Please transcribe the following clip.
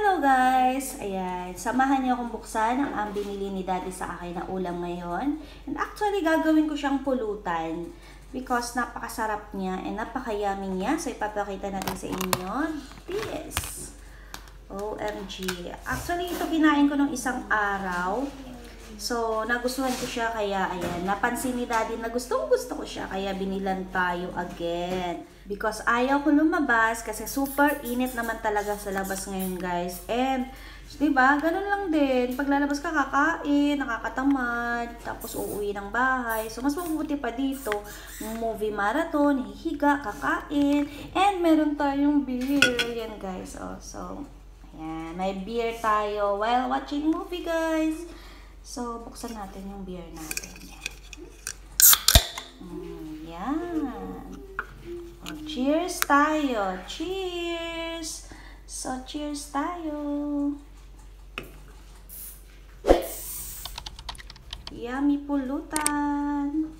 Hello guys! Ayan, samahan niyo akong buksan ang ang binili ni Daddy sa akin na ulam ngayon. And actually, gagawin ko siyang pulutan because napakasarap niya and napakayami niya. So, ipapakita natin sa inyo. This! OMG! Actually, ito kinain ko nung isang araw. So, nagustuhan ko siya kaya, ayan, napansin ni Daddy na gustong gusto ko siya kaya binilan tayo again. Because ayaw ko lumabas kasi super init naman talaga sa labas ngayon guys. And, ba ganun lang din. Paglalabas ka, kakain, nakakatamad, tapos uuwi ng bahay. So, mas mabuti pa dito, movie marathon, hihiga, kakain, and meron tayong beer. Yan guys. Oh, so, ayan, may beer tayo while watching movie guys. So, buksan natin yung beer natin. Mm, yan. Oh, cheers tayo. Cheers! So, cheers tayo. Yummy pulutan.